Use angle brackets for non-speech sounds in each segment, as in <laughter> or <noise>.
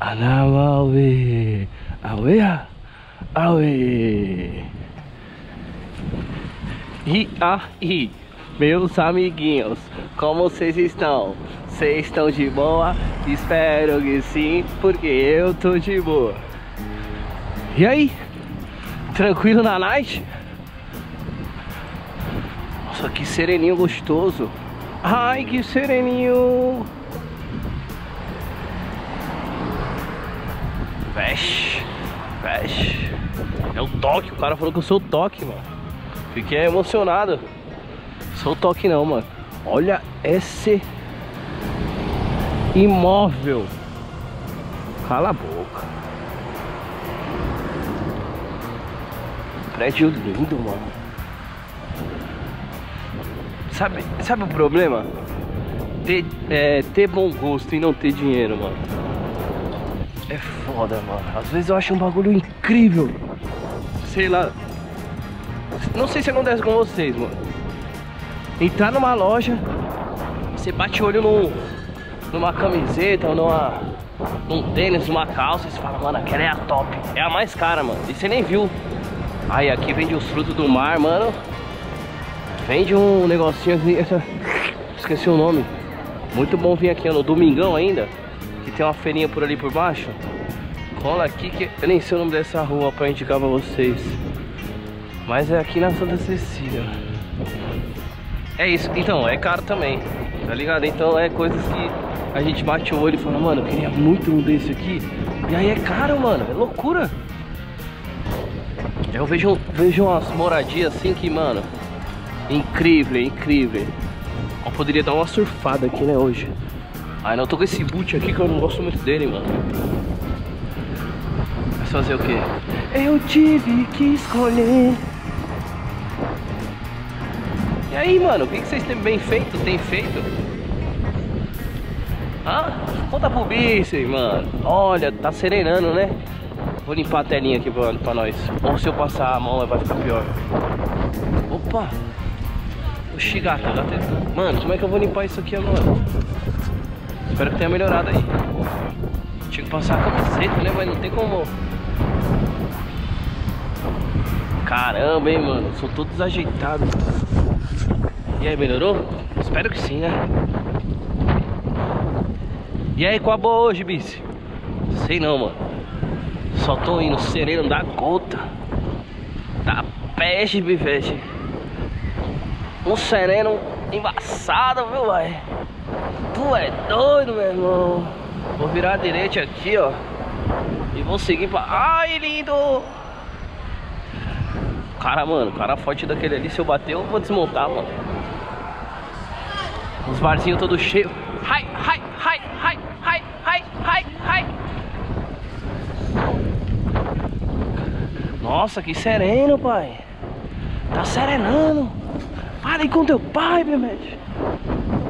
Anamawe. Awe. Awe. E aí, meus amiguinhos, como vocês estão? Vocês estão de boa? Espero que sim, porque eu tô de boa. E aí? Tranquilo na night? Nossa, que sereninho gostoso. Ai, que sereninho. Vesh, vesh. É o toque, o cara falou que eu sou o toque, mano. Fiquei emocionado. Sou o toque não, mano. Olha esse imóvel. Cala a boca. Prédio lindo, mano. Sabe, sabe o problema? Ter, é, ter bom gosto e não ter dinheiro, mano. É foda, mano. Às vezes eu acho um bagulho incrível. Sei lá. Não sei se acontece com vocês, mano. Entrar numa loja, você bate o olho num, numa camiseta ou numa, num tênis, numa calça, e você fala, mano, aquela é a top. É a mais cara, mano. E você nem viu. Aí aqui vende os frutos do mar, mano. Vende um negocinho assim, essa... esqueci o nome. Muito bom vir aqui no domingão ainda, que tem uma feirinha por ali por baixo. Cola aqui que eu nem sei o nome dessa rua pra indicar pra vocês. Mas é aqui na Santa Cecília. É isso, então, é caro também, tá ligado? Então é coisas que a gente bate o olho e fala, mano, eu queria muito um desse aqui. E aí é caro, mano, é loucura. Eu vejo, vejo umas moradias assim que, mano, Incrível, incrível. Eu poderia dar uma surfada aqui, né, hoje. Ai, não, eu tô com esse boot aqui que eu não gosto muito dele, mano. Vai fazer o quê? Eu tive que escolher. E aí, mano, o que, que vocês têm bem feito? Tem feito? Hã? Conta pro bicho, mano. Olha, tá serenando, né? Vou limpar a telinha aqui pra, pra nós. Ou se eu passar a mão vai ficar pior. Opa! Oxi, gata, gata. Mano, como é que eu vou limpar isso aqui agora? Espero que tenha melhorado aí. Tinha que passar a camiseta, né? Mas não tem como. Caramba, hein, mano. Sou todo desajeitado. E aí, melhorou? Espero que sim, né? E aí, qual a boa hoje, bice? Sei não, mano. Só tô indo sereno da gota. Da peste, bivete um sereno embaçado, viu, vai? Tu é doido, meu irmão. Vou virar a direita aqui, ó. E vou seguir pra... Ai, lindo! Cara, mano, cara forte daquele ali, se eu bater, eu vou desmontar, mano. Os barzinhos todos cheios. Ai, ai, ai, ai, ai, ai, ai, ai. Nossa, que sereno, pai. Tá serenando. Fale com teu pai, Bemet.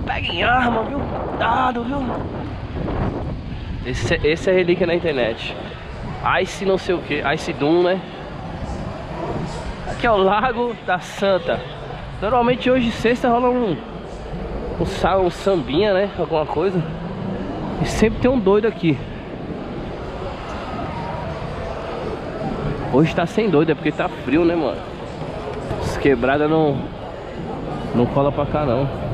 Pega em arma, viu? Cuidado, viu? Esse, esse é relíquia na internet. Ice não sei o que, Ice Doom, né? Aqui é o Lago da Santa. Normalmente hoje sexta rola um, um, um sambinha, né? Alguma coisa. E sempre tem um doido aqui. Hoje tá sem doido, é porque tá frio, né, mano? As quebradas não não cola pra cá não.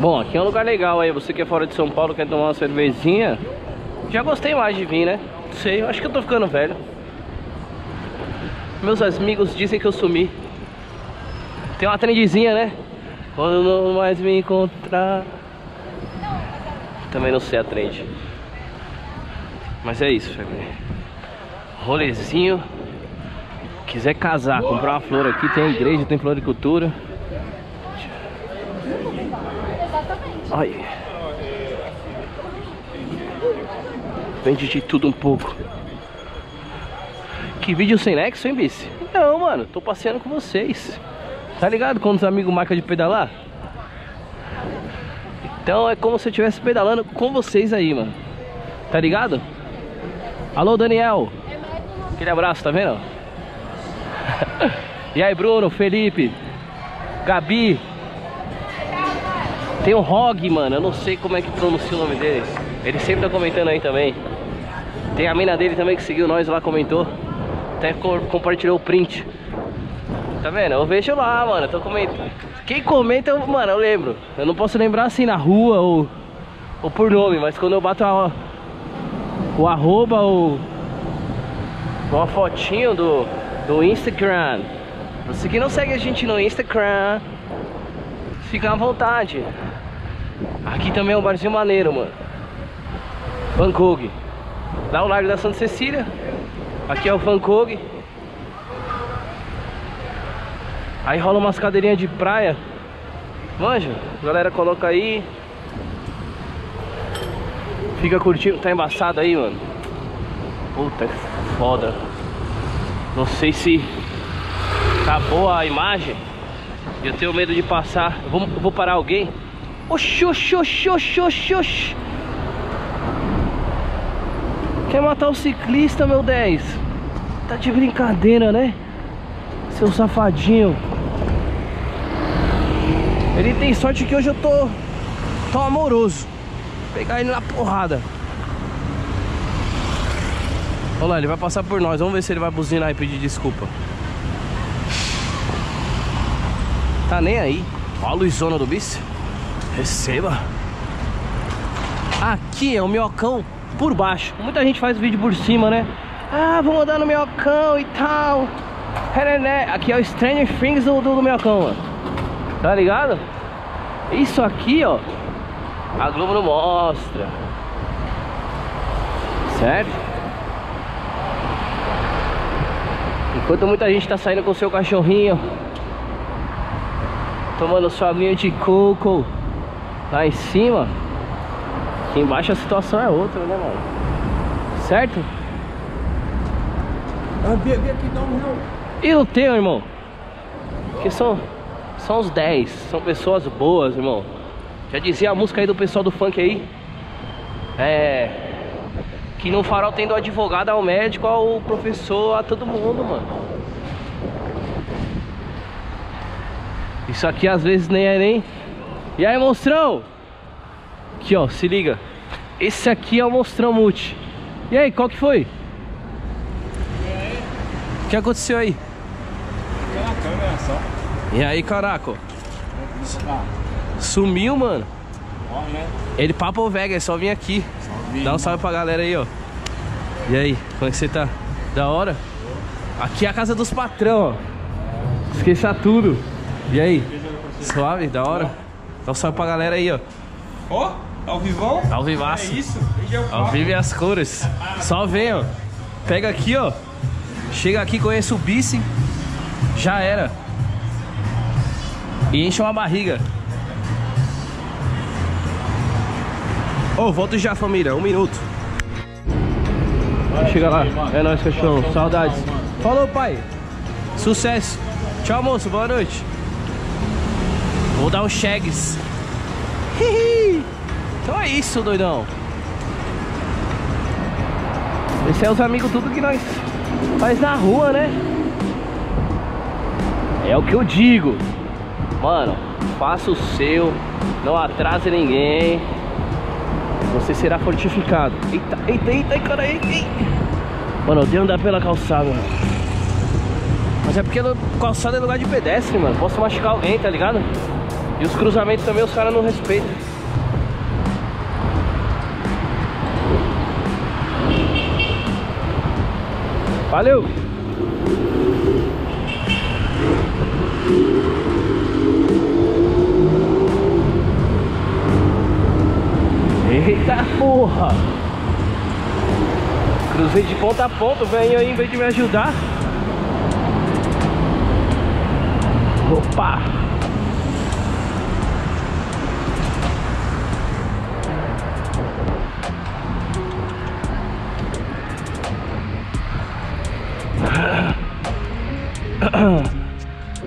Bom, aqui é um lugar legal aí, você que é fora de São Paulo quer tomar uma cervejinha Já gostei mais de vir, né? Não sei, acho que eu tô ficando velho meus amigos dizem que eu sumi. Tem uma trendezinha, né? Quando não mais me encontrar. Também não sei a trend. Mas é isso, família. Rolezinho. Quiser casar, comprar uma flor aqui, tem igreja, tem floricultura. Ai. Vende de tudo um pouco. Que vídeo sem nexo, hein, bice? Não, mano, tô passeando com vocês. Tá ligado quando os amigos marcam de pedalar? Então é como se eu estivesse pedalando com vocês aí, mano. Tá ligado? Alô, Daniel. Aquele abraço, tá vendo? <laughs> e aí, Bruno, Felipe, Gabi. Tem o Rog, mano. Eu não sei como é que pronuncia o nome dele. Ele sempre tá comentando aí também. Tem a mina dele também que seguiu nós lá, comentou. Até compartilhou o print. Tá vendo? Eu vejo lá, mano. Tô comentando. Quem comenta, eu, mano, eu lembro. Eu não posso lembrar assim na rua ou, ou por nome, mas quando eu bato a, o arroba ou uma fotinho do, do Instagram. Você que não segue a gente no Instagram, fica à vontade. Aqui também é um barzinho maneiro, mano. Bangkok. Lá o Largo da Santa Cecília. Aqui é o Bangkok. Aí rola umas cadeirinhas de praia. Manja, a galera coloca aí. Fica curtindo, tá embaçado aí, mano. Puta, foda. Não sei se tá boa a imagem. Eu tenho medo de passar. Eu vou, vou parar alguém. Oxi, oxi, oxi, oxi, oxi, oxi. Quer matar o ciclista, meu 10? Tá de brincadeira, né? Seu safadinho. Ele tem sorte que hoje eu tô tão amoroso. Vou pegar ele na porrada. Olha lá, ele vai passar por nós. Vamos ver se ele vai buzinar e pedir desculpa. Tá nem aí. Ó a luzona do bicho. Receba. Aqui é o minhocão por baixo. Muita gente faz vídeo por cima, né? Ah, vou andar no minhocão e tal. Aqui é o Stranger Things do, do, do minhocão, mano. Tá ligado? Isso aqui, ó. A Globo não mostra. Certo? Enquanto muita gente tá saindo com seu cachorrinho Tomando sua aguinha de coco Lá em cima Aqui embaixo a situação é outra, né, mano? Certo? Ah. E não tem, irmão? Porque são, são os 10 São pessoas boas, irmão Já dizia a música aí do pessoal do funk aí É Que no farol tem do advogado ao médico Ao professor, a todo mundo, mano Isso aqui às vezes nem é nem E aí, monstrão? Aqui, ó, se liga Esse aqui é o monstrão multi E aí, qual que foi? O que aconteceu aí? E aí, caraca? Sumiu, mano. Ele papo vega, é só vir aqui. Dá um salve pra galera aí, ó. E aí, como é que você tá? Da hora? Aqui é a casa dos patrão, ó. Esqueça tudo. E aí? Suave, da hora? Um salve pra galera aí, ó. Ó, ao vivão? Ao vivaço. É isso. É Ao vivo e as cores. Só vem, ó. Pega aqui, ó. Chega aqui, conhece o bice. Já era. E enche uma barriga. Ô, volto já, família. Um minuto. Chega lá. É nóis, cachorro. Saudades. Falou, pai. Sucesso. Tchau, moço. Boa noite. Vou dar um chegues. Hihi. Então é isso, doidão. Esse é os amigos tudo que nós faz na rua, né? É o que eu digo. Mano, faça o seu, não atrase ninguém. Você será fortificado. Eita, eita, eita, cara, eita, eita. Mano, eu odeio andar pela calçada. mano. Mas é porque calçada é lugar de pedestre, mano. Posso machucar alguém, tá ligado? E os cruzamentos também os caras não respeitam. Valeu! Eita porra! Cruzei de ponta a ponta, o velhinho aí em vez de me ajudar. Opa!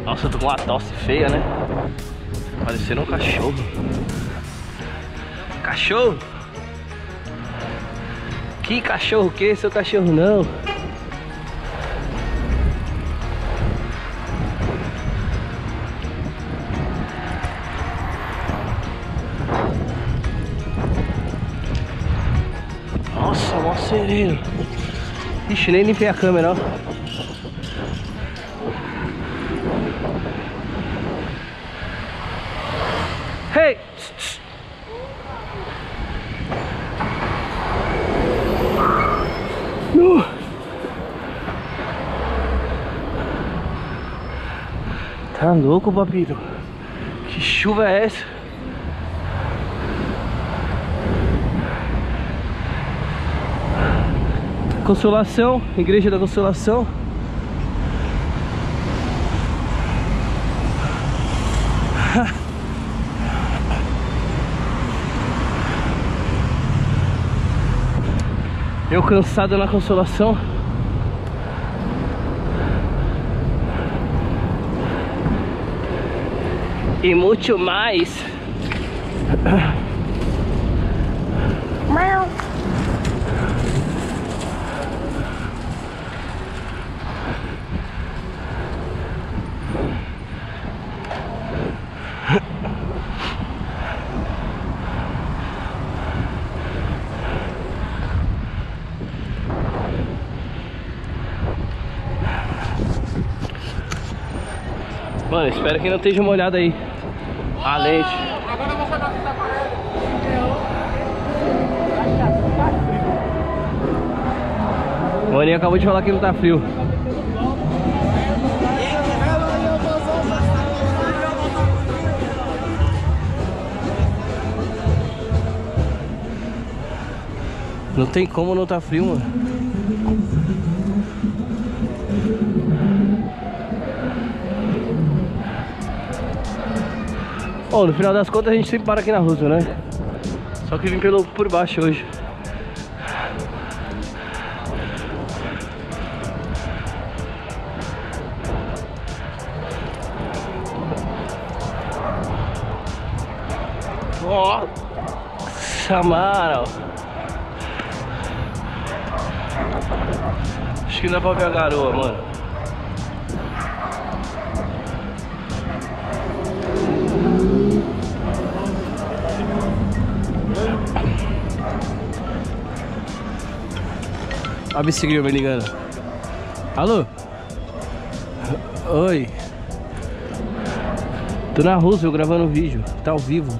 Nossa, eu tô com uma tosse feia, né? Parecendo um cachorro. cachorro? Que cachorro que? Seu cachorro não. Nossa, mó sereno. Ixi, nem limpei a câmera, ó. Hey! No! Tá louco, papito? Que chuva é essa? Consolação, Igreja da Consolação. <laughs> Eu cansado na Consolação. E muito mais. Mano, espero que não esteja molhado aí a lente. O Aninho acabou de falar que não tá frio. Não tem como não tá frio, mano. Bom, no final das contas a gente sempre para aqui na Roosevelt, né? Só que vim pelo, por baixo hoje. Nossa, mano. Acho que não dá pra ver a garoa, mano. A bicicleta me ligando. Alô? Oi. Tô na Rússia gravando vídeo. Tá ao vivo.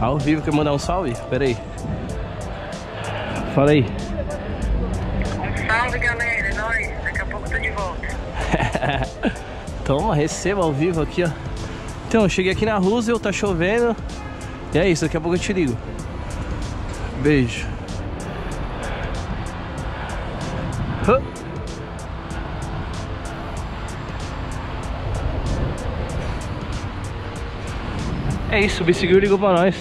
Ao vivo, quer mandar um salve? Pera aí. Fala aí. Salve galera, é nóis. Daqui a pouco tô de volta. <laughs> Toma, receba ao vivo aqui, ó. Então, cheguei aqui na Rússia, tá chovendo. E é isso, daqui a pouco eu te ligo. Beijo. É isso, o Bicigil ligou pra nós.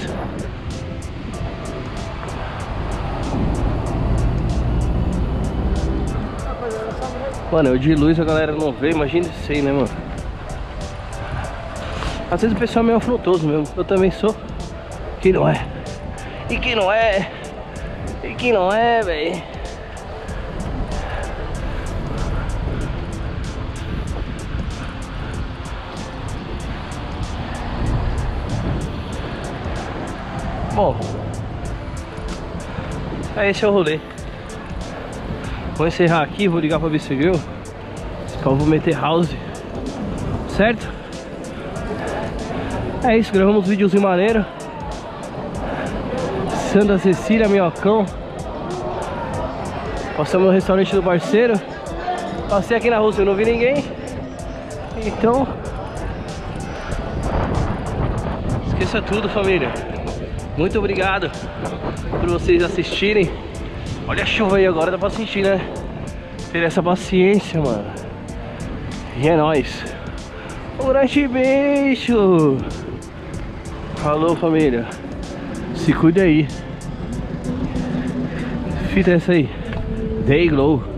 Mano, eu de luz a galera não vê, imagina aí, né, mano? Às vezes o pessoal é meio afrontoso mesmo. Eu também sou. Que não é. E que não é. E que não é, velho. Bom, é esse é o rolê. Vou encerrar aqui, vou ligar pra Bicigil. Então vou meter house. Certo? É isso, gravamos um videozinho maneiro. Santa Cecília, Minhocão. Passamos no restaurante do parceiro. Passei aqui na rua, eu não vi ninguém. Então. Esqueça tudo, família. Muito obrigado por vocês assistirem. Olha a chuva aí agora, dá pra sentir, né? Ter essa paciência, mano. E é nóis. Um grande beijo. Falou, família. Se cuide aí. Fita essa aí. Day Glow.